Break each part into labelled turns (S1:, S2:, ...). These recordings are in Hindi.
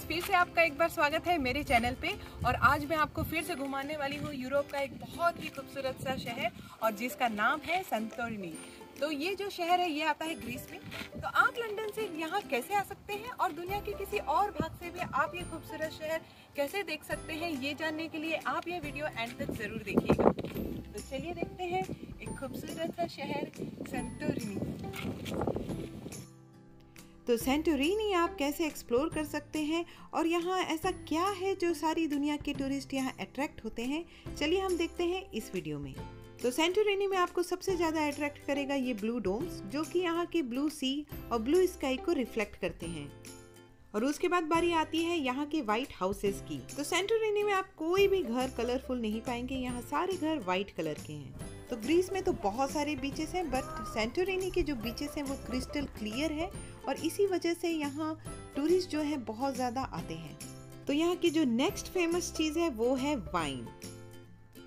S1: गाइस फिर से आपका एक बार स्वागत है मेरे चैनल पे। और आज मैं आपको फिर से घुमाने वाली हूँ। यूरोप का एक बहुत ही खूबसूरत सा शहर और जिसका नाम है संतोरनी। तो ये जो शहर है, ये आता है ग्रीस में। तो आप लंदन से यहाँ कैसे आ सकते हैं और दुनिया के किसी और भाग से भी आप ये खूबसूरत शहर कैसे देख सकते हैं, ये जानने के लिए आप ये वीडियो एंड तक ज़रूर देखिएगा। तो चलिए देखते हैं एक खूबसूरत सा शहर, संतोरनी।
S2: तो सेंटोरिनी आप कैसे एक्सप्लोर कर सकते हैं? और यहाँ ऐसा क्या है जो सारी दुनिया के टूरिस्ट यहाँ अट्रैक्ट होते हैं? चलिए हम देखते हैं इस वीडियो में। तो सेंटोरिनी में आपको सबसे ज़्यादा अट्रैक्ट करेगा ये ब्लू डोम्स जो कि यहाँ की ब्लू सी और ब्लू स्काई को रिफ्लेक्ट करते हैं। और उसके बाद बारी आती है यहाँ के व्हाइट हाउसेस की। तो सेंटोरिनी में आप कोई भी घर कलरफुल नहीं पाएँगे, यहाँ सारे घर व्हाइट कलर के हैं। तो ग्रीस में तो बहुत सारे बीचेस हैं बट सेंटोरिनी के जो बीचेस हैं वो क्रिस्टल क्लियर है और इसी वजह से यहाँ टूरिस्ट जो है बहुत ज़्यादा आते हैं। तो यहाँ की जो नेक्स्ट फ़ेमस चीज़ है वो है वाइन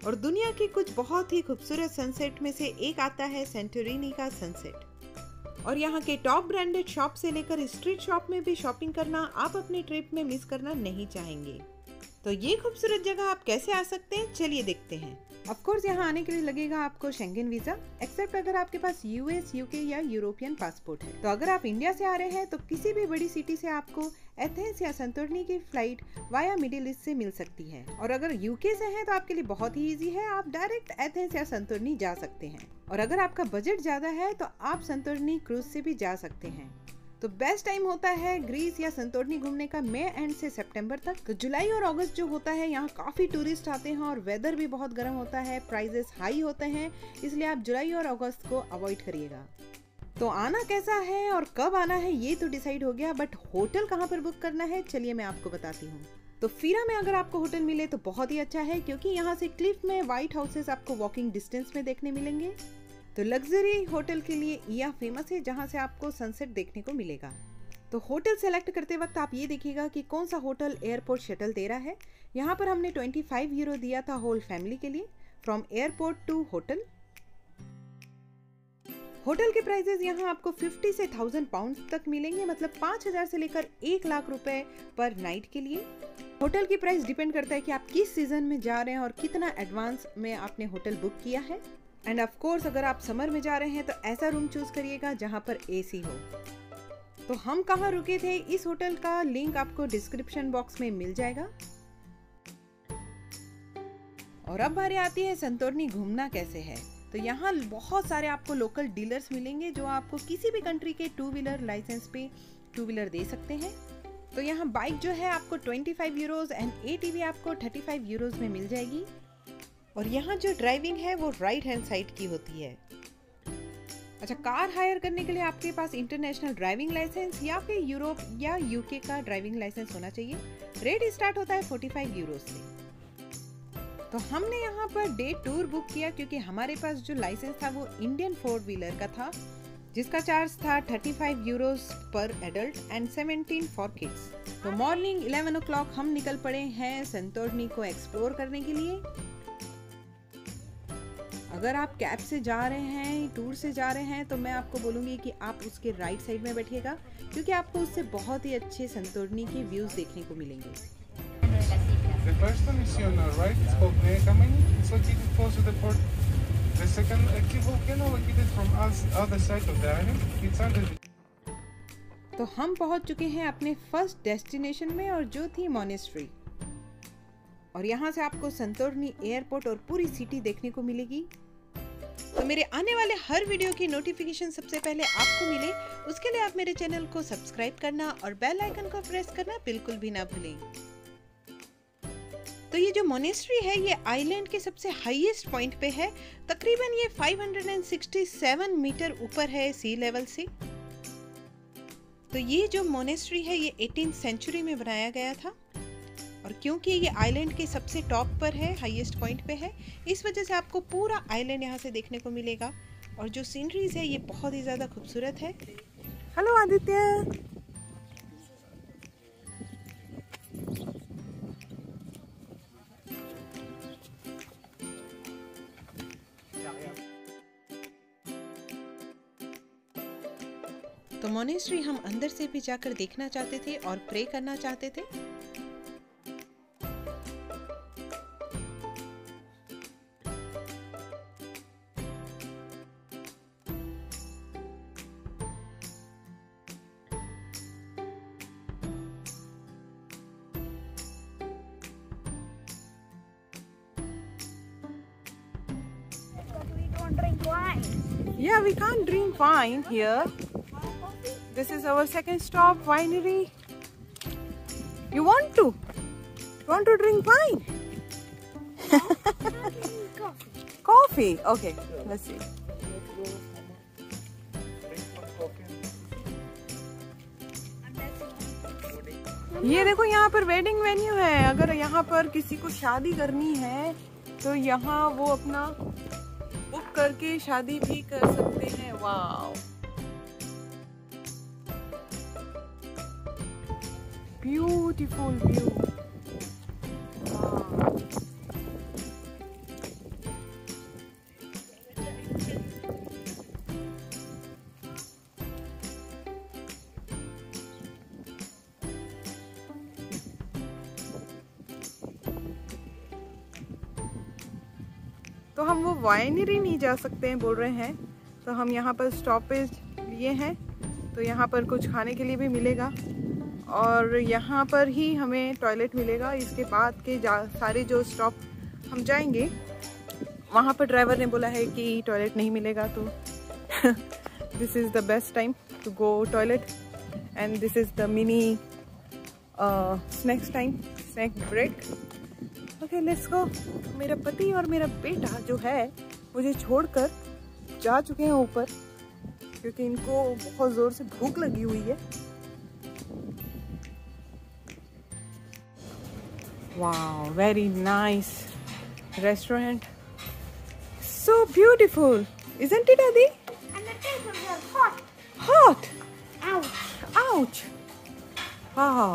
S2: और दुनिया के कुछ बहुत ही खूबसूरत सनसेट में से एक आता है सेंटोरिनी का सनसेट और यहाँ के टॉप ब्रांडेड शॉप से लेकर स्ट्रीट शॉप में भी शॉपिंग करना आप अपने ट्रिप में मिस करना नहीं चाहेंगे। तो ये खूबसूरत जगह आप कैसे आ सकते हैं? चलिए देखते हैं। ऑफ़ कोर्स यहाँ आने के लिए लगेगा आपको शेंगन वीज़ा एक्सेप्ट अगर आपके पास यूएस यूके या यूरोपियन पासपोर्ट है। तो अगर आप इंडिया से आ रहे हैं तो किसी भी बड़ी सिटी से आपको एथेंस या संतोरनी की फ़्लाइट वाया मिडिल ईस्ट से मिल सकती है। और अगर यूके से है तो आपके लिए बहुत ही इजी है। आप डायरेक्ट एथेंस या संतोरनी जा सकते हैं। और अगर आपका बजट ज़्यादा है तो आप संतोरनी क्रूज से भी जा सकते हैं। तो बेस्ट टाइम होता है ग्रीस या संतोरनी घूमने का मई एंड से सितंबर तक। तो जुलाई और अगस्त जो होता है, यहाँ काफ़ी टूरिस्ट आते हैं और वेदर भी बहुत गर्म होता है प्राइजेस हाई होते हैं, इसलिए आप जुलाई और अगस्त को अवॉइड करिएगा। तो आना कैसा है और कब आना है, ये तो डिसाइड हो गया बट होटल कहाँ पर बुक करना है, चलिए मैं आपको बताती हूँ। तो फीरा में अगर आपको होटल मिले तो बहुत ही अच्छा है, क्योंकि यहाँ से क्लिफ में व्हाइट हाउसेस आपको वॉकिंग डिस्टेंस में देखने मिलेंगे। तो लग्जरी होटल के लिए यह फ़ेमस है, जहाँ से आपको सनसेट देखने को मिलेगा। तो होटल सेलेक्ट करते वक्त आप ये देखिएगा कि कौन सा होटल एयरपोर्ट शटल दे रहा है। यहाँ पर हमने 25 यूरो दिया था होल फैमिली के लिए from airport to hotel hotel के प्राइजेस यहाँ आपको 50 से 1000 पाउंड तक मिलेंगे मतलब 5000 से लेकर एक लाख रुपए पर नाइट के लिए। होटल की प्राइस डिपेंड करता है कि आप किस सीज़न में जा रहे हैं और कितना एडवांस में आपने होटल बुक किया है। एंड ऑफ़ कोर्स अगर आप समर में जा रहे हैं तो ऐसा रूम चूज़ करिएगा जहाँ पर एसी हो। तो हम कहाँ रुके थे? इस होटल का लिंक आपको डिस्क्रिप्शन बॉक्स में मिल जाएगा। और अब बारी आती है संतोरनी घूमना कैसे है? तो यहाँ बहुत सारे आपको लोकल डीलर्स मिलेंगे जो आपको किसी भी कंट्री के टू व्हीलर लाइसेंस पे टू व्हीलर दे सकते हैं। तो यहाँ बाइक जो है आपको 25 यूरोज एंड एटीवी आपको 35 यूरोज में मिल जाएगी। और यहाँ जो ड्राइविंग है, वो राइट हैंड साइड की होती है। अच्छा कार हायर करने के लिए आपके पास इंटरनेशनल ड्राइविंग लाइसेंस या फिर यूरोप या यूके का ड्राइविंग लाइसेंस होना चाहिए। रेट स्टार्ट होता है 45 यूरो से। तो हमने यहाँ पर डे टूर बुक किया क्योंकि हमारे पास जो लाइसेंस था, वो इंडियन फोर व्हीलर का था, जिसका चार्ज था 35 यूरोस पर एडल्ट एंड 17 फॉर किड्स तो मॉर्निंग 11 ओ हम निकल पड़े हैं संतोरनी को एक्सप्लोर करने के लिए। अगर आप कैब से जा रहे हैं टूर से जा रहे हैं तो मैं आपको बोलूँगी कि आप उसके राइट साइड में बैठिएगा क्योंकि आपको उससे बहुत ही अच्छे संतोरनी के व्यूज़ देखने को मिलेंगे।
S3: The first one is right, it's called It's located close to the port. The second active volcano located from us, other side of the island. It's under the...
S2: तो हम पहुँच चुके हैं अपने फ़र्स्ट डेस्टिनेशन में और जो थी मोनेस्ट्री और यहाँ से आपको संतोरनी एयरपोर्ट और पूरी सिटी देखने को मिलेगी। तो मेरे आने वाले हर वीडियो की नोटिफिकेशन सबसे पहले आपको मिले, उसके लिए आप मेरे चैनल को सब्सक्राइब करना और बेल आइकन को प्रेस करना बिल्कुल भी ना भूलें। तो ये जो मोनेस्ट्री है, ये आइलैंड के सबसे हाईएस्ट पॉइंट पे है। तकरीबन ये 567 मीटर ऊपर है सी लेवल से। तो ये जो मोनेस्ट्री है, ये 18 सेंचुरी में बनाया गया था। और क्योंकि ये आइलैंड के सबसे टॉप पर है, हाईएस्ट पॉइंट पे है, इस वजह से आपको पूरा आइलैंड यहाँ से देखने को मिलेगा। और जो सीनरीज है, ये बहुत ही ज़्यादा खूबसूरत है। हेलो आदित्य।
S4: तो मोनेस्ट्री हम अंदर से भी जाकर देखना चाहते थे और प्रे करना चाहते थे।
S1: Wine.
S2: Yeah, we can't drink wine here. This is our second stop, winery. You want to? Want to drink wine?
S1: Coffee.
S2: Coffee? Okay, let's see. ये देखो यहाँ पर वेडिंग वेन्यू है अगर यहाँ पर किसी को शादी करनी है तो यहाँ वो अपना करके शादी भी कर सकते हैं। वाओ। ब्यूटीफुल व्यू वाइनरी नहीं जा सकते हैं, बोल रहे हैं। तो हम यहाँ पर स्टॉपेज लिए हैं। तो यहाँ पर कुछ खाने के लिए भी मिलेगा। और यहाँ पर ही हमें टॉयलेट मिलेगा। इसके बाद के जा, सारे जो स्टॉप हम जाएँगे, वहाँ पर ड्राइवर ने बोला है कि टॉयलेट नहीं मिलेगा तो this is the best time to go toilet and this is the mini snacks time snack break okay let's go मेरा पति और मेरा बेटा जो है मुझे छोड़कर जा चुके हैं ऊपर क्योंकि इनको बहुत ज़ोर से भूख लगी हुई है। Very
S1: nice restaurant so beautiful is it
S2: Adi
S1: hot
S2: hot ouch ouch हा हा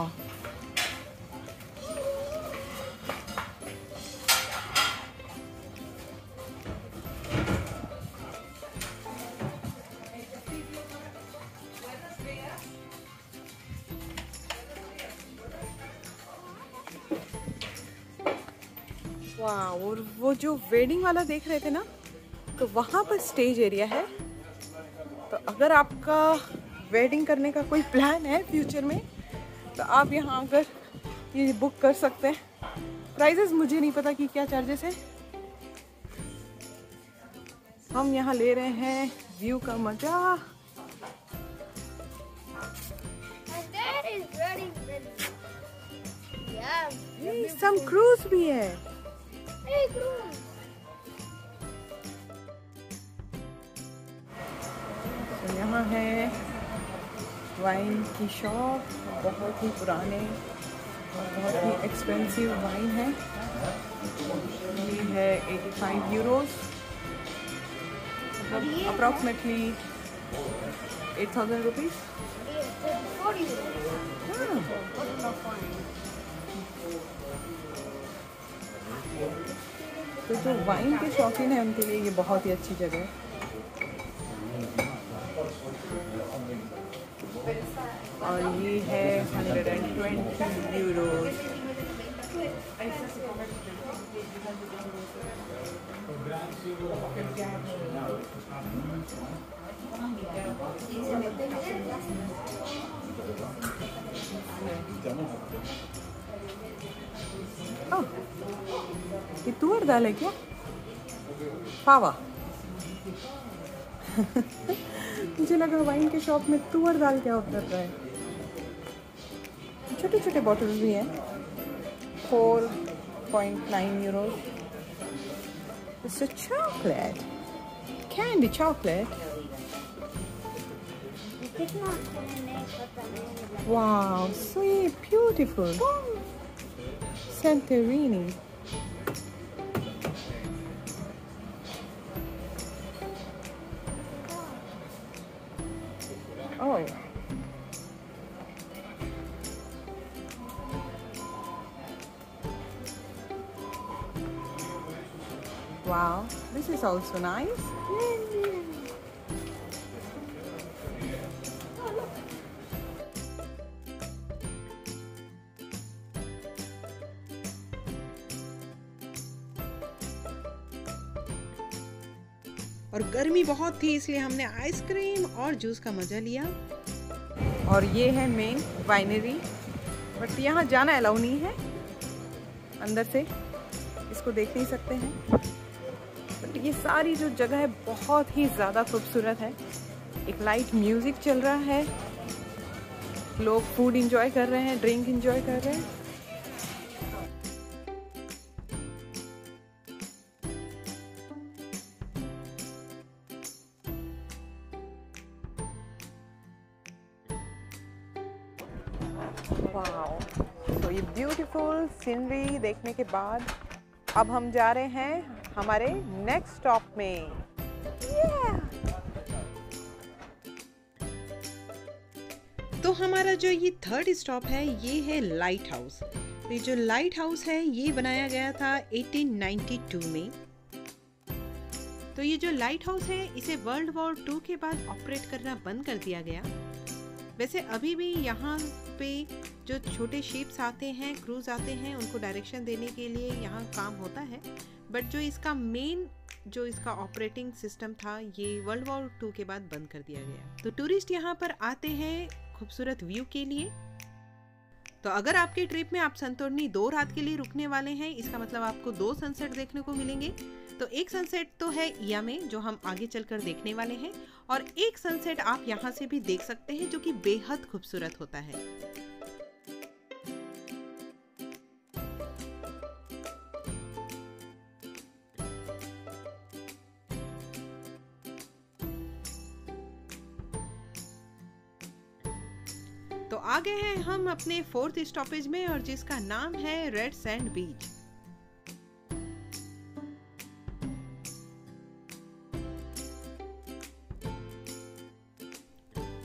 S2: जो वेडिंग वाला देख रहे थे ना तो वहाँ पर स्टेज एरिया है। तो अगर आपका वेडिंग करने का कोई प्लान है फ्यूचर में तो आप यहाँ आकर ये बुक कर सकते हैं। प्राइजेस मुझे नहीं पता कि क्या चार्जेस है। हम यहाँ ले रहे हैं व्यू का मज़ा. सम क्रूज भी है। तो यहाँ है वाइन की शॉप बहुत ही पुराने और बहुत ही एक्सपेंसिव वाइन है ये है 85 यूरोस मतलब अप्रॉक्सीमेटली 8000 रुपीज़
S1: Yeah, 40 euros.
S2: तो जो वाइन के शौकीन हैं उनके लिए ये बहुत ही अच्छी जगह है। और ये है हंड्रेड एंड ट्वेंटी यूरोज ये तुअर दाल है क्या पावा मुझे लगा वाइन के शॉप में तुअर दाल क्या उतर रहा है छोटे छोटे बॉटल्स भी हैं four point nine euro It's a chocolate. Candy chocolate. beautiful. Santorini. Oh. Wow, this is also nice. और गर्मी बहुत थी, इसलिए हमने आइसक्रीम और जूस का मज़ा लिया।
S1: और ये है मेन वाइनरी बट यहाँ जाना अलाउ नहीं है, अंदर से। इसको देख नहीं सकते हैं। बट ये सारी जो जगह है, बहुत ही ज़्यादा खूबसूरत है। एक लाइट म्यूज़िक चल रहा है। लोग फ़ूड इंजॉय कर रहे हैं ड्रिंक इंजॉय कर रहे हैं। ये ब्यूटीफुल सीनरी देखने के बाद अब हम जा रहे हैं हमारे नेक्स्ट स्टॉप में!
S2: तो हमारा जो ये थर्ड स्टॉप है, ये है लाइट हाउस तो ये जो लाइट हाउस है, ये बनाया गया था 1892 में। तो ये जो लाइट हाउस है, इसे वर्ल्ड वॉर टू के बाद ऑपरेट करना बंद कर दिया गया। वैसे अभी भी यहाँ पे जो छोटे शिप्स आते हैं क्रूज आते हैं, उनको डायरेक्शन देने के लिए यहाँ काम होता है। बट जो इसका मेन जो इसका ऑपरेटिंग सिस्टम था, ये वर्ल्ड वॉर टू के बाद बंद कर दिया गया। तो टूरिस्ट यहाँ पर आते हैं खूबसूरत व्यू के लिए। तो अगर आपके ट्रिप में आप संतोरनी दो रात के लिए रुकने वाले हैं, इसका मतलब आपको दो सनसेट देखने को मिलेंगे। तो एक सनसेट तो है इया में, जो हम आगे चलकर देखने वाले हैं, और एक सनसेट आप यहाँ से भी देख सकते हैं, जो कि बेहद खूबसूरत होता है। अपने फोर्थ स्टॉपेज में और जिसका नाम है रेड सैंड बीच।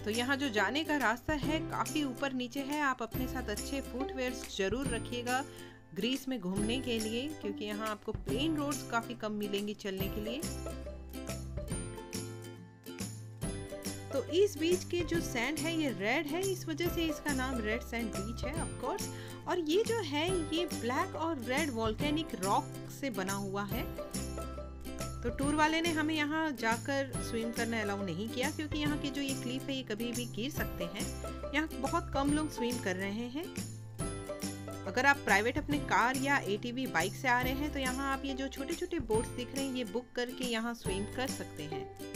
S2: तो यहाँ जो जाने का रास्ता है, काफ़ी ऊपर नीचे है। आप अपने साथ अच्छे फुटवेयर ज़रूर रखिएगा ग्रीस में घूमने के लिए, क्योंकि यहाँ आपको प्लेन रोड्स काफ़ी कम मिलेंगी चलने के लिए। इस बीच के जो सैंड है, ये रेड है, इस वजह से इसका नाम रेड सैंड बीच है ऑफ़ कोर्स और ये जो है, ये ब्लैक और रेड वॉल्केनिक रॉक से बना हुआ है। तो टूर वाले ने हमें यहाँ जाकर स्विम करना अलाउ नहीं किया, क्योंकि यहाँ के जो ये क्लिफ है, ये कभी भी गिर सकते हैं। यहाँ बहुत कम लोग स्विम कर रहे हैं। अगर आप प्राइवेट अपने कार या एटीवी बाइक से आ रहे हैं तो यहाँ आप ये जो छोटे छोटे बोट्स दिख रहे हैं, ये बुक करके यहाँ स्विम कर सकते हैं।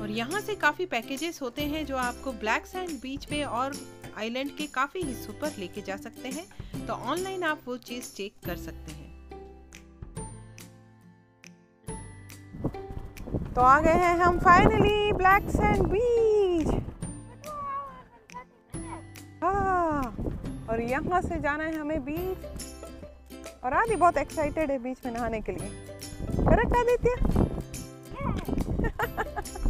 S2: और यहाँ से काफ़ी पैकेजेस होते हैं जो आपको ब्लैक सैंड बीच पे और आइलैंड के काफ़ी हिस्सों पर लेके जा सकते हैं। तो ऑनलाइन आप वो चीज़ चेक कर सकते हैं। तो आ गए हैं हम फाइनली ब्लैक सैंड बीच हाँ और यहाँ से जाना है हमें बीच और आदि बहुत एक्साइटेड है बीच में नहाने के लिए। Correct Aditya?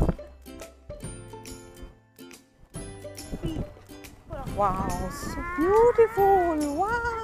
S2: wow so beautiful wow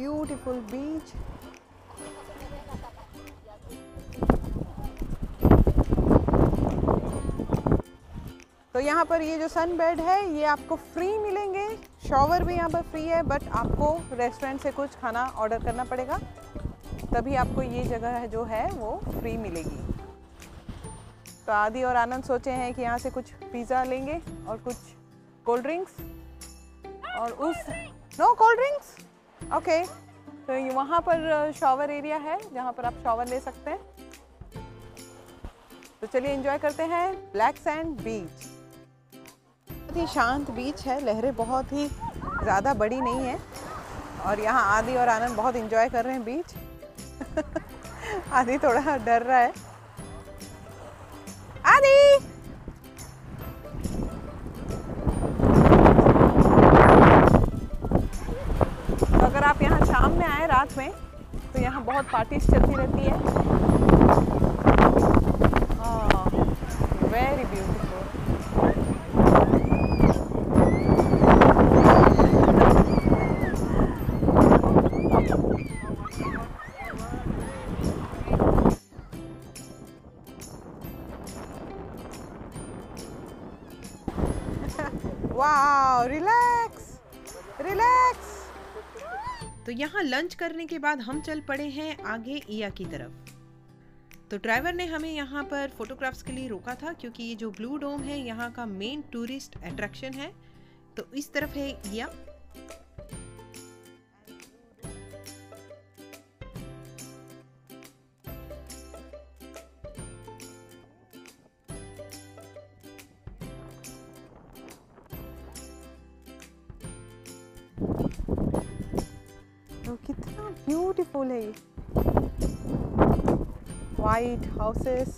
S2: beautiful beach. तो यहाँ पर ये जो सन बेड है, ये आपको फ्री मिलेंगे। शॉवर भी यहाँ पर फ्री है बट आपको रेस्टोरेंट से कुछ खाना ऑर्डर करना पड़ेगा। तभी आपको ये जगह जो है, वो फ्री मिलेगी। तो आदि और आनंद सोचे हैं कि यहाँ से कुछ पिज़्ज़ा लेंगे और कुछ कोल्ड ड्रिंक्स और उस नो कोल्ड ड्रिंक्स ओके तो ये वहाँ पर शॉवर एरिया है, जहाँ पर आप शॉवर ले सकते हैं। तो चलिए एंजॉय करते हैं ब्लैक सैंड बीच बहुत ही शांत बीच है, लहरें बहुत ही ज़्यादा बड़ी नहीं है। और यहाँ आदि और आनंद बहुत इंजॉय कर रहे हैं बीच आदि थोड़ा डर रहा है। आदि! शाम में आए रात में तो यहाँ बहुत पार्टीज़ चलती रहती है।
S5: यहाँ लंच करने के बाद हम चल पड़े हैं आगे इया की तरफ़। तो ड्राइवर ने हमें यहाँ पर फोटोग्राफ्स के लिए रोका था क्योंकि ये जो ब्लू डोम है, यहाँ का मेन टूरिस्ट अट्रैक्शन है। तो इस तरफ़ है इया
S2: ब्यूटीफुल है ये वाइट हाउसेस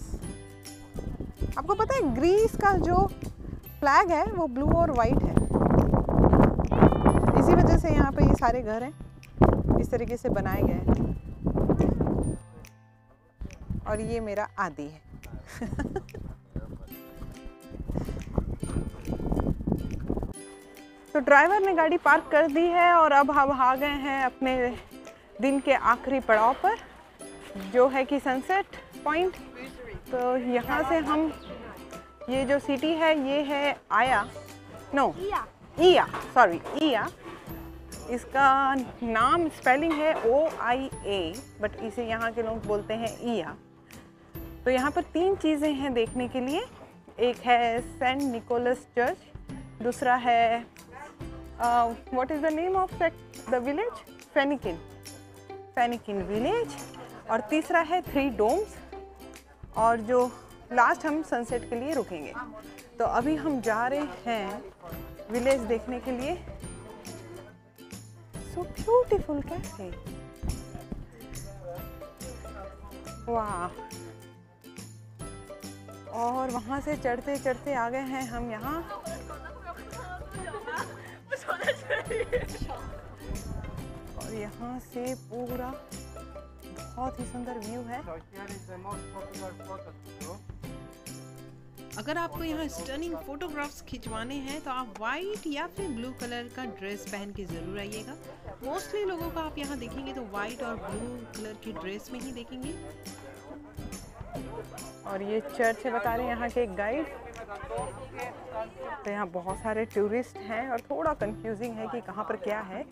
S2: आपको पता है ग्रीस का जो फ्लैग है, वो ब्लू और वाइट है. इसी वजह से यहाँ पे ये सारे घर हैं. इस तरीके से बनाए गए हैं. और ये मेरा आदि है. तो ड्राइवर ने गाड़ी पार्क कर दी है और अब हम आ गए हैं अपने दिन के आखिरी पड़ाव पर जो है कि सनसेट पॉइंट तो यहाँ से हम ये जो सिटी है ये है आया नो. ईया। सॉरी ईया। इसका नाम स्पेलिंग है ओ आई ए बट इसे यहाँ के लोग बोलते हैं ईया। तो यहाँ पर तीन चीज़ें हैं देखने के लिए। एक है सेंट निकोलस चर्च दूसरा है what is the name of the village फेनिकिन फेनिकिन विलेज। और तीसरा है थ्री डोम्स। और जो लास्ट हम सनसेट के लिए रुकेंगे। तो अभी हम जा रहे हैं विलेज देखने के लिए। सो ब्यूटीफुल कैसे वाह। और वहाँ से चढ़ते चढ़ते आ गए हैं हम यहाँ। और यहाँ से पूरा बहुत ही सुंदर व्यू है।
S5: अगर आपको यहाँ स्टनिंग फोटोग्राफ्स खिंचवाने हैं तो आप वाइट या फिर ब्लू कलर का ड्रेस पहन के ज़रूर आइएगा। मोस्टली लोगों को आप यहाँ देखेंगे तो वाइट और ब्लू कलर की ड्रेस में ही देखेंगे।
S2: और ये चर्च है बता रहे हैं यहाँ के एक गाइड तो यहाँ बहुत सारे टूरिस्ट हैं और थोड़ा कंफ्यूजिंग है कि कहाँ पर क्या है।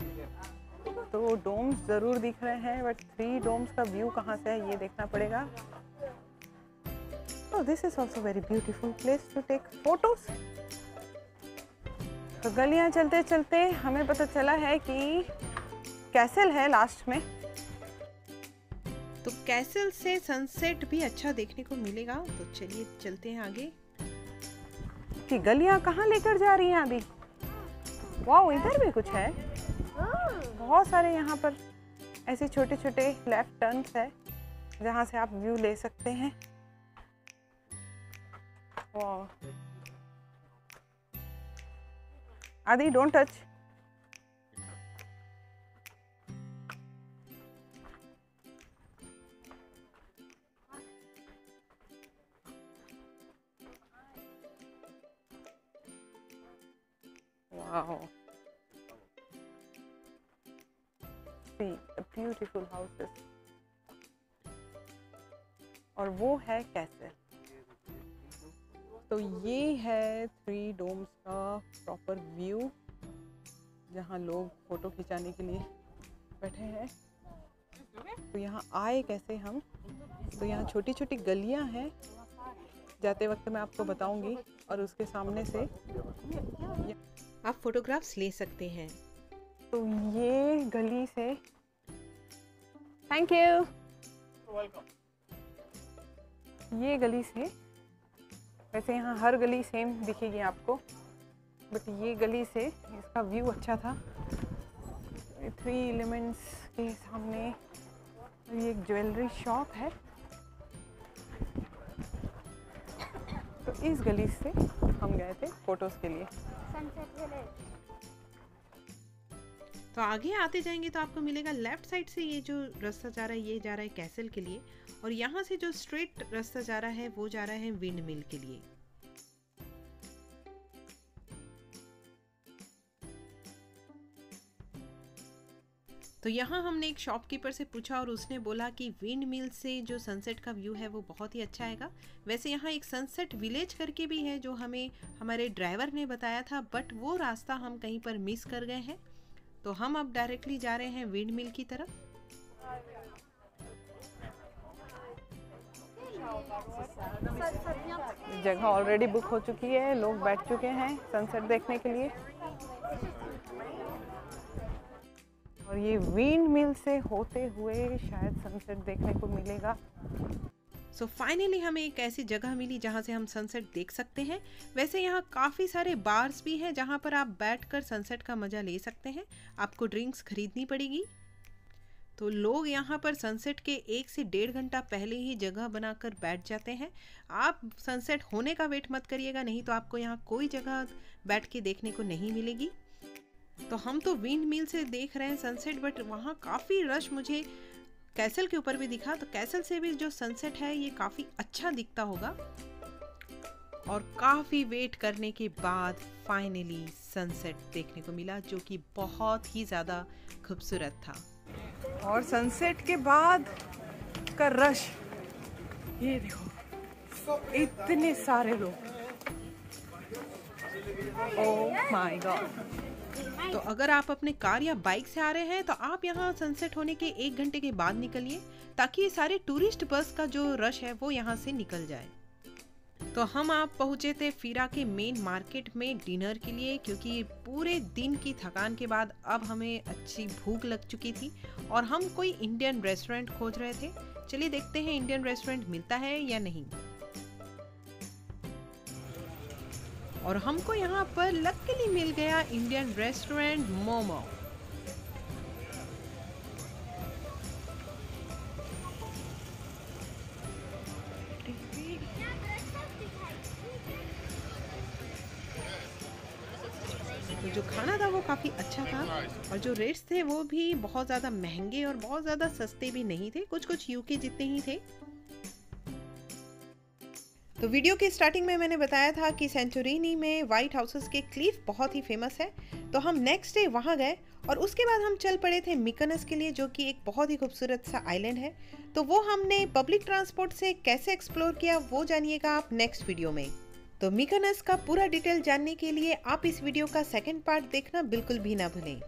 S2: तो डोम्स ज़रूर दिख रहे हैं बट थ्री डोम्स का व्यू कहाँ से है ये देखना पड़ेगा। Oh, this is also very beautiful place to take photos. तो गलियाँ चलते चलते हमें पता चला है कि कैसल है लास्ट में।
S5: तो कैसल से सनसेट भी अच्छा देखने को मिलेगा तो चलिए चलते हैं आगे।
S2: कि गलियाँ कहाँ लेकर जा रही हैं अभी? वाह इधर भी कुछ है। बहुत सारे यहाँ पर ऐसे छोटे छोटे लेफ़्ट टर्न्स है, जहाँ से आप व्यू ले सकते हैं। आदि डोंट टच छोटी छोटी गलियाँ हैं। जाते वक्त मैं आपको बताऊँगी और उसके सामने से
S5: आप फोटोग्राफ्स ले सकते हैं।
S2: तो ये गली से। थैंक यू ये गली से। वैसे यहाँ हर गली सेम दिखेगी आपको। बट ये गली से इसका व्यू अच्छा था। थ्री एलिमेंट्स के सामने। ये एक ज्वेलरी शॉप है। इस गली से हम गए थे फ़ोटोज़ के लिए।
S5: तो आगे आते जाएँगे तो आपको मिलेगा लेफ़्ट साइड से ये जो रास्ता जा रहा है ये जा रहा है कैसल के लिए और यहाँ से जो स्ट्रेट रास्ता जा रहा है वो जा रहा है विंड मिल के लिए।
S2: तो यहाँ हमने एक शॉपकीपर से पूछा और उसने बोला कि विंड मिल से जो सनसेट का व्यू है वो बहुत ही अच्छा आएगा। वैसे यहाँ एक सनसेट विलेज करके भी है जो हमें, हमारे ड्राइवर ने बताया था बट वो रास्ता हम कहीं पर मिस कर गए हैं। तो हम अब डायरेक्टली जा रहे हैं विंड मिल की तरफ़।
S1: जगह ऑलरेडी बुक हो चुकी है, लोग बैठ चुके हैं सनसेट देखने के लिए। और ये विंड मिल से होते हुए शायद सनसेट देखने को मिलेगा।
S2: सो so फाइनली हमें एक ऐसी जगह मिली जहाँ से हम सनसेट देख सकते हैं। वैसे यहाँ काफ़ी सारे बार्स भी हैं जहाँ पर आप बैठकर सनसेट का मज़ा ले सकते हैं। आपको ड्रिंक्स खरीदनी पड़ेगी। तो लोग यहाँ पर सनसेट के एक से डेढ़ घंटा पहले ही जगह बनाकर बैठ जाते हैं। आप सनसेट होने का वेट मत करिएगा, नहीं तो आपको यहाँ कोई जगह बैठ के देखने को नहीं मिलेगी। तो हम तो विंड मिल से देख रहे हैं सनसेट बट वहाँ काफ़ी रश मुझे कैसल के ऊपर भी दिखा तो कैसल से भी जो सनसेट है, ये काफ़ी अच्छा दिखता होगा। और काफ़ी वेट करने के बाद फाइनली सनसेट देखने को मिला, जो कि बहुत ही ज़्यादा खूबसूरत था।
S1: और सनसेट के बाद का रश ये देखो, इतने सारे लोग। ओह माय गॉड
S2: तो अगर आप अपने कार या बाइक से आ रहे हैं तो आप यहाँ सनसेट होने के एक घंटे के बाद निकलिए, ताकि सारे टूरिस्ट बस का जो रश है, वो यहाँ से निकल जाए। तो हम आप पहुँचे थे फिरा के मेन मार्केट में डिनर के लिए, क्योंकि पूरे दिन की थकान के बाद अब हमें अच्छी भूख लग चुकी थी, और हम कोई इंडियन रेस्टोरेंट खोज रहे थे। चलिए देखते हैं इंडियन रेस्टोरेंट मिलता है या नहीं। और हमको यहाँ पर लकीली मिल गया इंडियन रेस्टोरेंट मोमो तो जो खाना था वो काफ़ी अच्छा था और जो रेट्स थे वो भी बहुत ज़्यादा महँगे और बहुत ज़्यादा सस्ते भी नहीं थे। कुछ कुछ यूके जितने ही थे। तो वीडियो के स्टार्टिंग में मैंने बताया था कि सेंचुरीनी में वाइट हाउसेस के क्लीफ बहुत ही फ़ेमस है। तो हम नेक्स्ट डे वहाँ गए और उसके बाद हम चल पड़े थे मिकनस के लिए, जो कि एक बहुत ही खूबसूरत सा आइलैंड है। तो वो हमने पब्लिक ट्रांसपोर्ट से कैसे एक्सप्लोर किया, वो जानिएगा आप नेक्स्ट वीडियो में। तो मिकनस का पूरा डिटेल जानने के लिए आप इस वीडियो का सेकेंड पार्ट देखना बिल्कुल भी ना भूलें।